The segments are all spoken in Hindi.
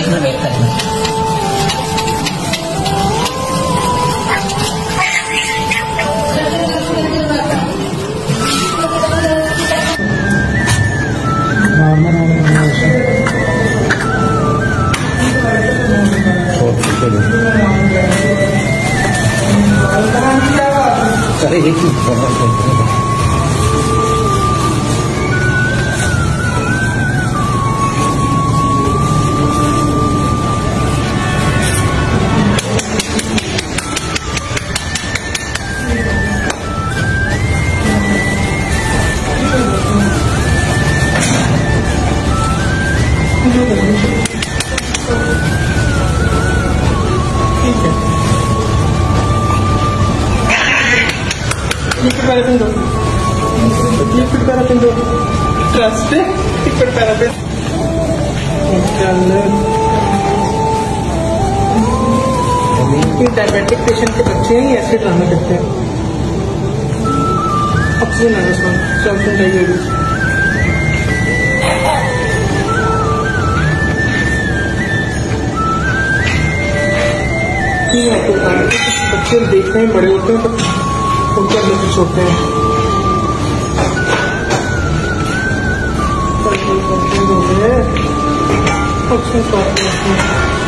एक मिनट वेट करना अरे paraffin dो liquid paraffin दो है ये डायबिटिक पेशेंट के बच्चे हैं ऐसे ड्रामे करते हैं ऑक्सीजन है उसमें सल्फ़र डाइऑक्साइड बताना कि कुछ बच्चे देखते हैं बड़े होते हैं तो उनका कुछ होते हैं।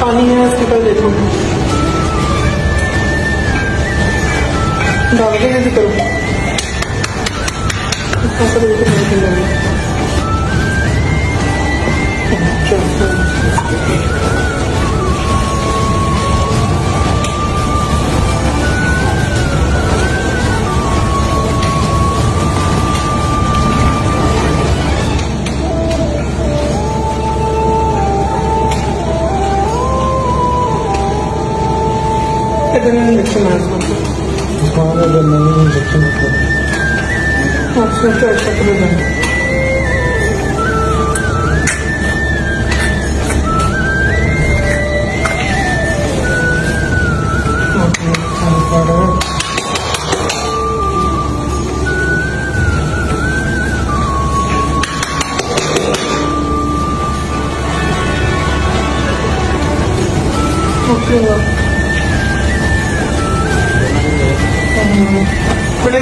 पानी है है हॉस्पिटल देखो डाल के कैसे करो। इसका सब एक लगे चलो है dönendeki mezun. Kütüphane dönendeki mezun. Hapsına çok teşekkür ederim. Thank you.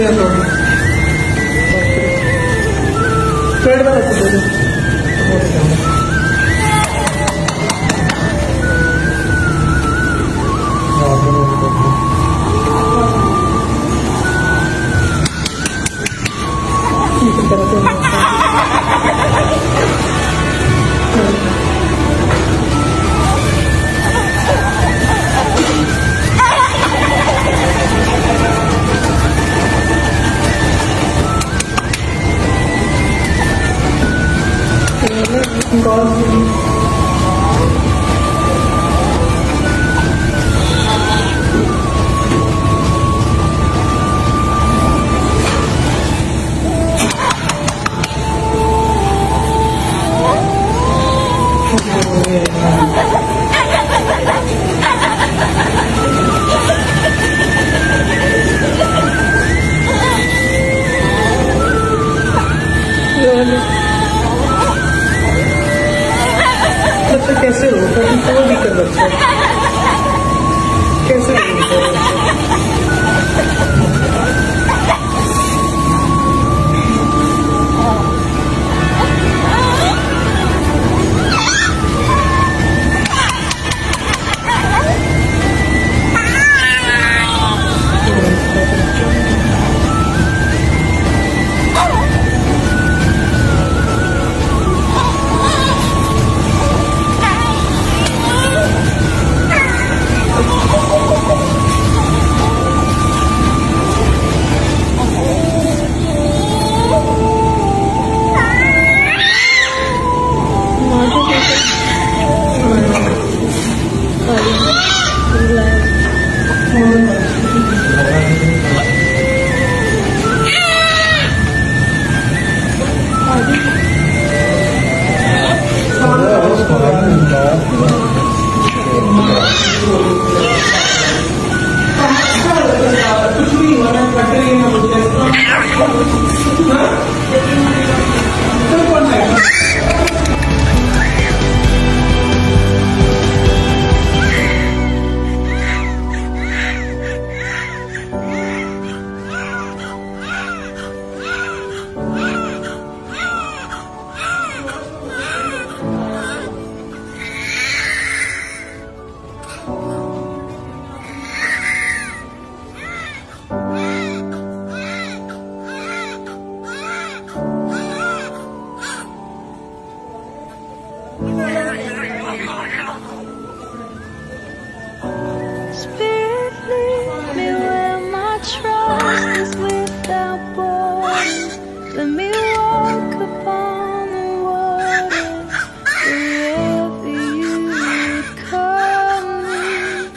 River Você quer ser louco? Eu não tô ligando aqui. Spirit, lead me where my trust is without borders. Let me walk upon the waters wherever you would call me.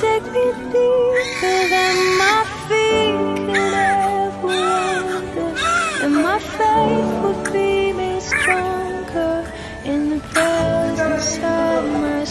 Take me deeper than my feet ever and my faith will be made stronger in the presence of my